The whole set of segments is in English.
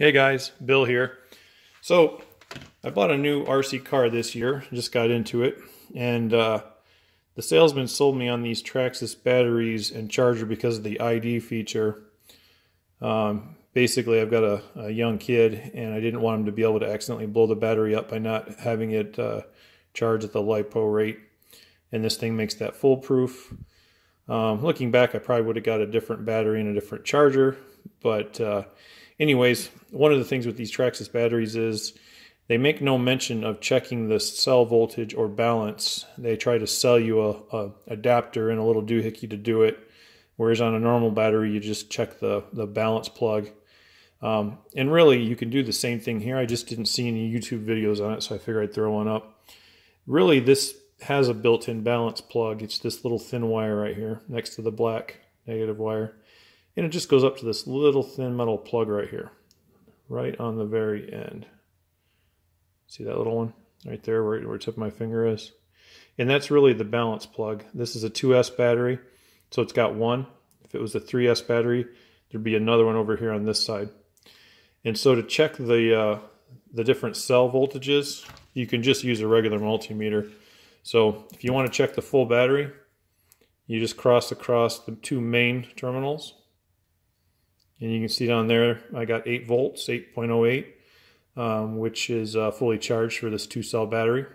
Hey guys, Bill here. So I bought a new RC car this year, just got into it, and uh, the salesman sold me on these Traxxas batteries and charger because of the ID feature. Um, basically, I've got a, a, young kid, and I didn't want him to be able to accidentally blow the battery up by not having it uh, charge at the LiPo rate, and this thing makes that foolproof. Um, looking back, I probably would have got a different battery and a different charger, but uh, anyways, one of the things with these Traxxas batteries is they make no mention of checking the cell voltage or balance. They try to sell you a, a adapter and a little doohickey to do it, whereas on a normal battery you just check the the balance plug. Um, and really, you can do the same thing here. I just didn't see any YouTube videos on it, so I figured I'd throw one up. Really, this has a built-in balance plug. It's this little thin wire right here next to the black negative wire. And it just goes up to this little thin metal plug right here, right on the very end. See that little one right there where, where tip of my finger is? And that's really the balance plug. This is a 2S battery, so it's got one. If it was a 3S battery, there'd be another one over here on this side. And so to check the, uh, the different cell voltages, you can just use a regular multimeter. So if you want to check the full battery, you just cross across the two main terminals and you can see down there, I got 8 volts, 8.08, um, which is uh, fully charged for this two cell battery.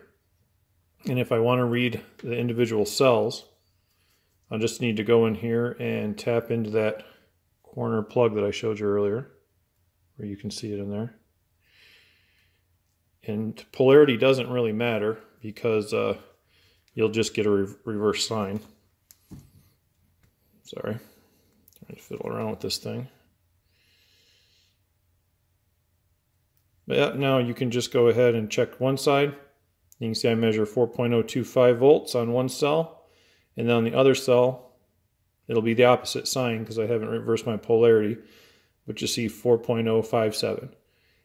And if I want to read the individual cells, I just need to go in here and tap into that corner plug that I showed you earlier, where you can see it in there. And polarity doesn't really matter because uh, you'll just get a re reverse sign. Sorry, trying to fiddle around with this thing. But now you can just go ahead and check one side. You can see I measure 4.025 volts on one cell. And then on the other cell, it'll be the opposite sign because I haven't reversed my polarity. But you see 4.057.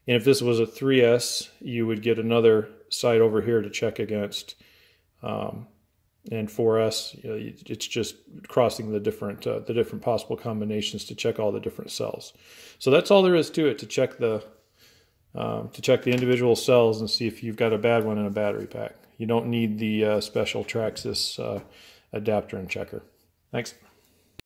And if this was a 3S, you would get another side over here to check against. Um, and 4S, you know, it's just crossing the different uh, the different possible combinations to check all the different cells. So that's all there is to it to check the um, to check the individual cells and see if you've got a bad one in a battery pack. You don't need the uh, special Traxxas uh, adapter and checker. Thanks.